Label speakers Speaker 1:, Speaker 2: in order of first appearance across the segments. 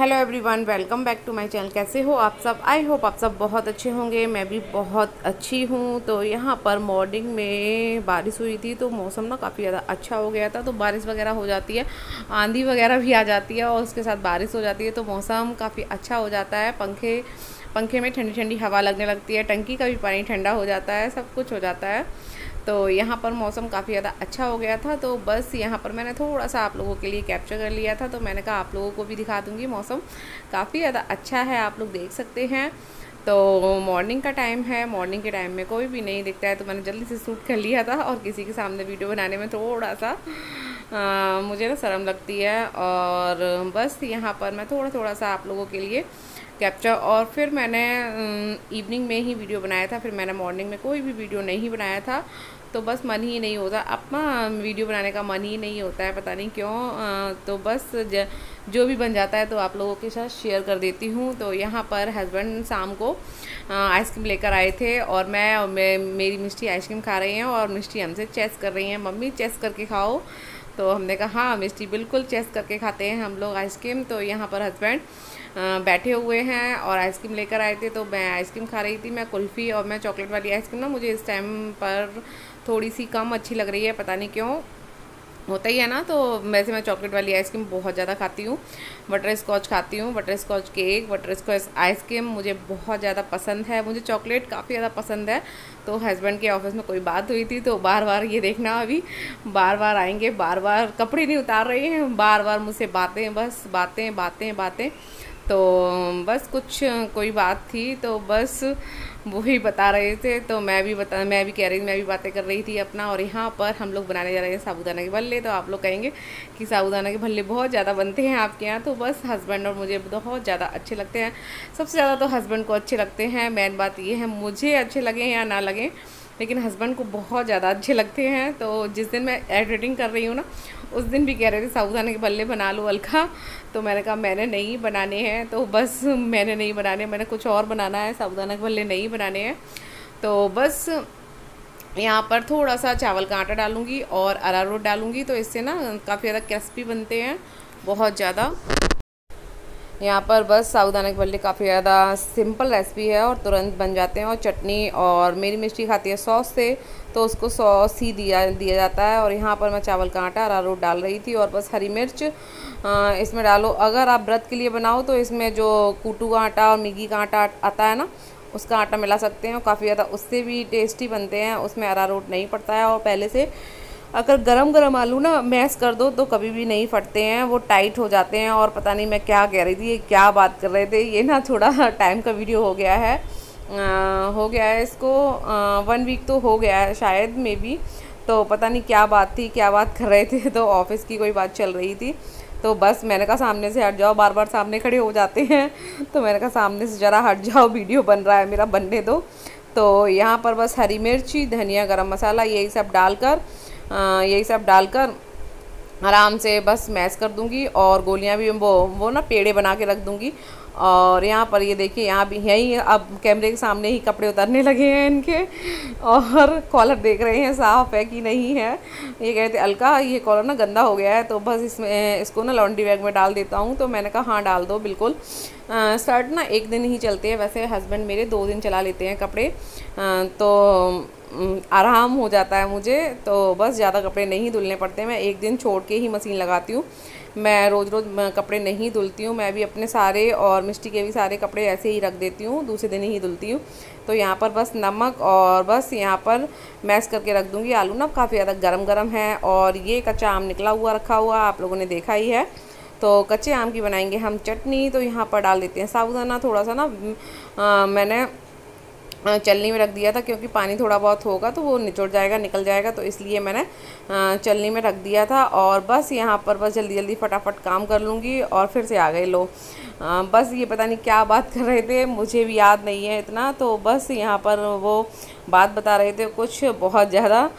Speaker 1: Hello everyone welcome back to my channel कैसे हो आप सब? आई होप आप सब बहुत अच्छे होंगे। मैं भी बहुत अच्छी हूँ। तो यहाँ पर मॉर्निंग में बारिश हुई थी तो मौसम ना काफ़ी ज़्यादा अच्छा हो गया था तो बारिश वगैरह हो जाती है। आंधी वगैरह भी आ जाती है और उसके साथ बारिश हो जाती है तो मौसम काफ़ी अच्छा हो जाता है। पंखे पंखे में ठंडी ठंडी हवा लगने लगती है, टंकी का भी पानी ठंडा हो जाता है, सब कुछ हो जाता है। तो यहाँ पर मौसम काफ़ी ज़्यादा अच्छा हो गया था तो बस यहाँ पर मैंने थोड़ा सा आप लोगों के लिए कैप्चर कर लिया था तो मैंने कहा आप लोगों को भी दिखा दूँगी मौसम। काफ़ी ज़्यादा अच्छा है आप लोग देख सकते हैं। तो मॉर्निंग का टाइम है मॉर्निंग के टाइम में कोई भी नहीं दिखता है तो मैंने जल्दी से शूट कर लिया था और किसी के सामने वीडियो बनाने में थोड़ा सा आ, मुझे ना शर्म लगती है। और बस यहाँ पर मैं थोड़ा थोड़ा सा आप लोगों के लिए कैप्चर और फिर मैंने इवनिंग में ही वीडियो बनाया था फिर मैंने मॉर्निंग में कोई भी वीडियो नहीं बनाया था तो बस मन ही नहीं होता। अपना वीडियो बनाने का मन ही नहीं होता है पता नहीं क्यों तो बस ज, जो भी बन जाता है तो आप लोगों के साथ शेयर कर देती हूँ। तो यहाँ पर हस्बैंड शाम को आइसक्रीम लेकर आए थे और मैं मैं मेरी मिष्टी आइसक्रीम खा रही हैं और मिष्टी हमसे चेस कर रही हैं। मम्मी चेस करके खाओ। तो हमने कहा हाँ मिस्टी बिल्कुल चेस करके खाते हैं हम लोग आइसक्रीम। तो यहाँ पर हस्बैंड बैठे हुए हैं और आइसक्रीम लेकर आए थे। तो मैं आइसक्रीम खा रही थी, मैं कुल्फ़ी और मैं चॉकलेट वाली आइसक्रीम ना, मुझे इस टाइम पर थोड़ी सी कम अच्छी लग रही है, पता नहीं क्यों। होता ही है ना तो वैसे मैं चॉकलेट वाली आइसक्रीम बहुत ज़्यादा खाती हूँ। बटर स्कॉच खाती हूँ butterscotch cake butterscotch ice cream मुझे बहुत ज़्यादा पसंद है। मुझे चॉकलेट काफ़ी ज़्यादा पसंद है। तो हस्बैंड के ऑफ़िस में कोई बात हुई थी तो बार बार ये देखना अभी। बार बार आएँगे बार बार कपड़े नहीं उतार रहे हैं। बार बार मुझसे बातें, बस बातें बातें बातें। तो बस कुछ, कोई बात थी तो बस वही बता रहे थे तो मैं भी बता, मैं भी कह रही थी मैं भी बातें कर रही थी अपना, और यहाँ पर हम लोग बनाने जा रहे हैं साबुदाना के भल्ले तो आप लोग कहेंगे कि साबुदाना के भल्ले बहुत ज़्यादा बनते हैं आपके यहाँ तो बस हस्बैंड और मुझे बहुत ज़्यादा अच्छे लगते हैं। सबसे ज़्यादा तो हस्बैंड को अच्छे लगते हैं मेन बात ये है, मुझे अच्छे लगें या ना लगें लेकिन हस्बैंड को बहुत ज़्यादा अच्छे लगते हैं। तो जिस दिन मैं एडिटिंग कर रही हूँ ना, उस दिन भी कह रहे थे साबुदाने के बल्ले बना लो अलका। तो मैंने कहा, मैंने नहीं बनाने हैं। तो बस मैंने नहीं बनाने, मैंने कुछ और बनाना है। साबुदाना के बल्ले नहीं बनाने हैं। तो बस यहाँ पर थोड़ा सा चावल का आटा डालूँगी और अरारोट डालूँगी। तो इससे ना काफ़ी ज़्यादा क्रिस्पी बनते हैं, बहुत ज़्यादा। यहाँ पर बस साबुदाना के बल्ले काफ़ी ज़्यादा सिंपल रेसिपी है और तुरंत बन जाते हैं और चटनी और मेरी मिर्ची खाती है सॉस से तो उसको सॉस ही दिया दिया जाता है। और यहाँ पर मैं चावल का आटा अरारोट डाल रही थी और बस हरी मिर्च। इसमें डालो। अगर आप व्रत के लिए बनाओ तो इसमें जो कूटू का आटा और मिगी का आटा आता है ना, उसका आटा मिला सकते हैं और काफ़ी ज़्यादा उससे भी टेस्टी बनते हैं। उसमें अरारोट नहीं पड़ता है और पहले से अगर गरम गरम आलू ना मैश कर दो तो कभी भी नहीं फटते हैं वो टाइट हो जाते हैं और पता नहीं मैं क्या कह रही थी ये क्या बात कर रहे थे ये ना थोड़ा टाइम का वीडियो हो गया है। आ, हो गया है इसको आ, वन वीक तो हो गया है शायद मे बी तो पता नहीं क्या बात थी क्या बात कर रहे थे तो ऑफ़िस की कोई बात चल रही थी। तो बस मैंने कहा सामने से हट जाओ बार बार सामने खड़े हो जाते हैं। तो मैंने कहा सामने से ज़रा हट जाओ वीडियो बन रहा है मेरा बनने दो। तो यहाँ पर बस हरी मिर्ची धनिया गरम मसाला यही सब डालकर यही सब डालकर आराम से बस मैश कर दूँगी और गोलियाँ भी वो वो ना पेड़े बना के रख दूँगी। और यहाँ पर ये देखिए यहाँ भी यहीं अब कैमरे के सामने ही कपड़े उतरने लगे हैं इनके। और कॉलर देख रहे हैं साफ़ है कि नहीं है। ये कहते अलका ये कॉलर ना गंदा हो गया है तो बस इसमें इसको ना लॉन्ड्री बैग में डाल देता हूँ। तो मैंने कहा हाँ डाल दो बिल्कुल। शर्ट ना एक दिन ही चलते हैं। वैसे हस्बैंड मेरे दो दिन चला लेते हैं कपड़े। आ, तो आराम हो जाता है मुझे तो बस ज़्यादा कपड़े नहीं धुलने पड़ते। मैं एक दिन छोड़ के ही मशीन लगाती हूँ। मैं रोज़ रोज़ कपड़े नहीं धुलती हूँ। मैं भी अपने सारे और मिस्टी के भी सारे कपड़े ऐसे ही रख देती हूँ दूसरे दिन ही धुलती हूँ। तो यहाँ पर बस नमक और बस यहाँ पर मैश करके रख दूँगी। आलू ना काफ़ी ज़्यादा गर्म गर्म है और ये कच्चा आम निकला हुआ रखा हुआ आप लोगों ने देखा ही है। तो कच्चे आम की बनाएँगे हम चटनी तो यहाँ पर डाल देते हैं साबुदाना थोड़ा सा ना आ, मैंने चलनी में रख दिया था क्योंकि पानी थोड़ा बहुत होगा तो वो निचोड़ जाएगा, निकल जाएगा तो इसलिए मैंने चलनी में रख दिया था और बस यहाँ पर बस जल्दी जल्दी फटाफट काम कर लूँगी और फिर से आ गए लो बस ये पता नहीं क्या बात कर रहे थे, मुझे भी याद नहीं है इतना तो बस यहाँ पर वो बात बता रहे थे, कुछ बहुत ज़्यादा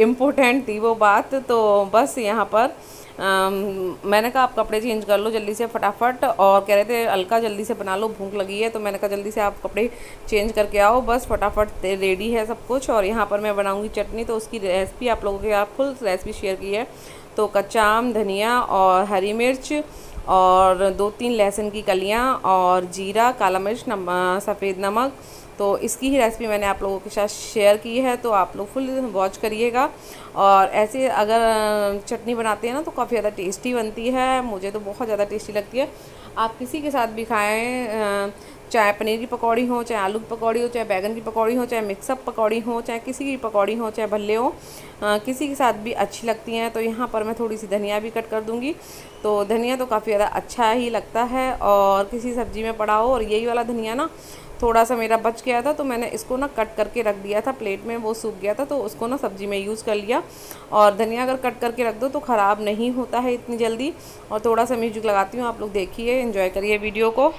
Speaker 1: इम्पोर्टेंट थी वो बात तो बस यहाँ पर मैंने कहा, आप कपड़े चेंज कर लो जल्दी से, फटाफट, और कह रहे थे अलका जल्दी से बना लो, भूख लगी है तो मैंने कहा, जल्दी से आप कपड़े चेंज करके आओ, बस फटाफट रेडी है सब कुछ, और यहाँ पर मैं बनाऊँगी चटनी। तो उसकी रेसिपी आप लोगों के आप फुल रेसिपी शेयर की है। तो कच्चा आम, धनिया, और हरी मिर्च, और दो तीन लहसुन की कलियाँ, और जीरा, काला मिर्च, नम सफ़ेद नमक तो इसकी ही रेसिपी मैंने आप लोगों के साथ शेयर की है तो आप लोग फुल वॉच करिएगा। और ऐसे अगर चटनी बनाते हैं ना तो काफ़ी ज़्यादा टेस्टी बनती है। मुझे तो बहुत ज़्यादा टेस्टी लगती है। आप किसी के साथ भी खाएँ चाहे पनीर की पकौड़ी हो चाहे आलू की पकौड़ी हो चाहे बैगन की पकौड़ी हो चाहे मिक्सअप पकौड़ी हो चाहे किसी की पकौड़ी हो चाहे भल्ले हो आ, किसी के साथ भी अच्छी लगती हैं। तो यहाँ पर मैं थोड़ी सी धनिया भी कट कर दूँगी। तो धनिया तो काफ़ी ज़्यादा अच्छा ही लगता है और किसी सब्ज़ी में पड़ा हो और यही वाला धनिया ना थोड़ा सा मेरा बच गया था तो मैंने इसको ना कट करके रख दिया था प्लेट में, वो सूख गया था तो उसको ना सब्ज़ी में यूज़ कर लिया। और धनिया अगर कट करके रख दो तो ख़राब नहीं होता है इतनी जल्दी। और थोड़ा सा म्यूज़िक लगाती हूँ, आप लोग देखिए इन्जॉय करिए वीडियो को।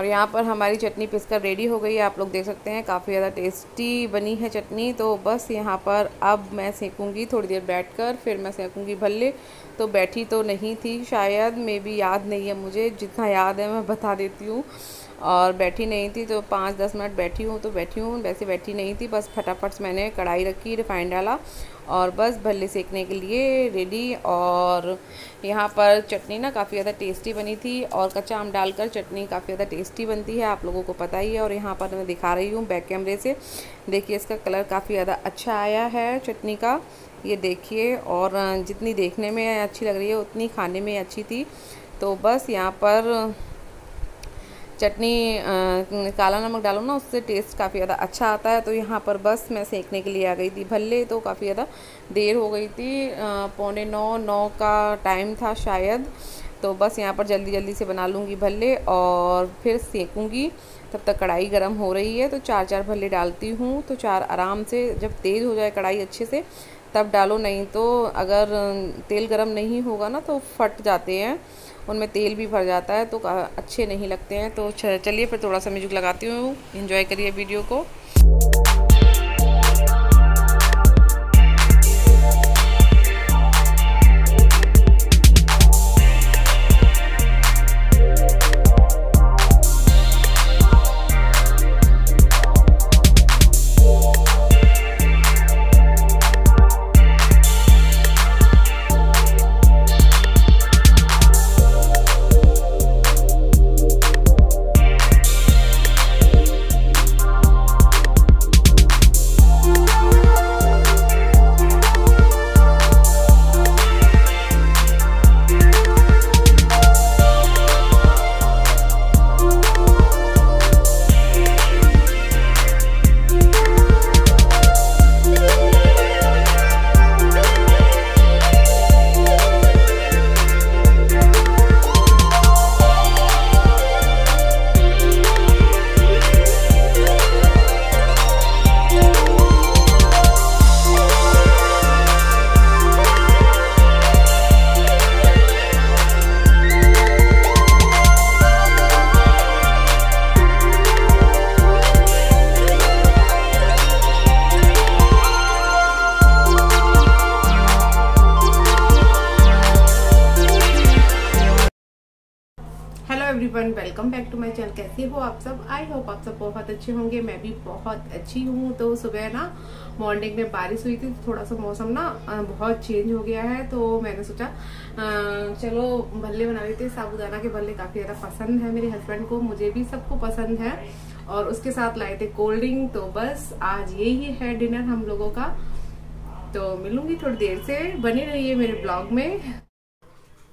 Speaker 1: और यहाँ पर हमारी चटनी पिसकर रेडी हो गई है। आप लोग देख सकते हैं, काफ़ी ज़्यादा टेस्टी बनी है चटनी। तो बस यहाँ पर अब मैं सेकूँगी थोड़ी देर बैठकर, फिर मैं सेकूँगी भल्ले। तो बैठी तो नहीं थी, शायद मे भी याद नहीं है मुझे, जितना याद है मैं बता देती हूँ। और बैठी नहीं थी तो पाँच दस मिनट बैठी हूँ तो बैठी हूँ, वैसे बैठी नहीं थी, बस फटाफट मैंने कढ़ाई रखी, रिफाइंड डाला और बस भल्ले सेकने के लिए रेडी। और यहाँ पर चटनी ना काफ़ी ज़्यादा टेस्टी बनी थी और कच्चा आम डालकर चटनी काफ़ी ज़्यादा टेस्टी बनती है, आप लोगों को पता ही है। और यहाँ पर मैं दिखा रही हूँ बैक कैमरे से, देखिए इसका कलर काफ़ी ज़्यादा अच्छा आया है चटनी का। ये देखिए और जितनी देखने में अच्छी लग रही है, उतनी खाने में अच्छी थी। तो बस यहाँ पर चटनी काला नमक डालो ना, उससे टेस्ट काफ़ी ज़्यादा अच्छा आता है। तो यहाँ पर बस मैं सेकने के लिए आ गई थी। भल्ले तो काफ़ी ज़्यादा देर हो गई थी। पौने नौ नौ का टाइम था शायद। तो बस यहाँ पर जल्दी जल्दी से बना लूँगी भल्ले और फिर सेकूँगी। तब तक कढ़ाई गर्म हो रही है। तो चार चार भल्ले डालती हूँ। तो चार आराम से जब तेज़ हो जाए कढ़ाई अच्छे से तब डालो, नहीं तो अगर तेल गरम नहीं होगा ना तो फट जाते हैं। उनमें तेल भी भर जाता है तो अच्छे नहीं लगते हैं। तो चलिए फिर थोड़ा सा म्यूज़िक लगाती हूँ। इन्जॉय करिए वीडियो को। Everyone welcome back to my channel कैसे हो आप सब? आई होप आप सब बहुत अच्छे होंगे। मैं भी बहुत अच्छी हूँ। तो सुबह ना मॉर्निंग में बारिश हुई थी तो थोड़ा सा मौसम ना बहुत चेंज हो गया है। तो मैंने सोचा चलो भल्ले बना लेते हैं। साबुदाना के भल्ले काफ़ी ज़्यादा पसंद है मेरे हस्बैंड को। मुझे भी सबको पसंद है। और उसके साथ लाए थे कोल्ड ड्रिंक तो बस आज यही है डिनर हम लोगों का। तो मिलूँगी थोड़ी देर से। बनी रही है मेरे ब्लॉग में।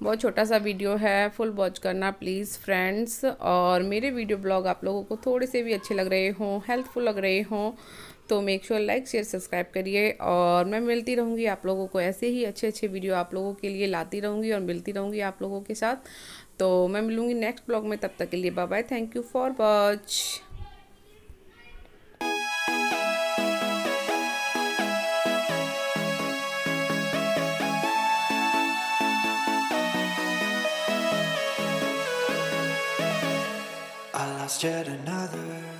Speaker 1: बहुत छोटा सा वीडियो है फुल वॉच करना प्लीज़ फ्रेंड्स और मेरे वीडियो ब्लॉग आप लोगों को थोड़े से भी अच्छे लग रहे हों हेल्पफुल लग रहे हों तो make sure like share subscribe करिए. और मैं मिलती रहूँगी आप लोगों को ऐसे ही अच्छे अच्छे वीडियो आप लोगों के लिए लाती रहूँगी और मिलती रहूँगी आप लोगों के साथ. तो मैं मिलूँगी नेक्स्ट ब्लॉग में, तब तक के लिए bye bye thank you for watch
Speaker 2: lost yet another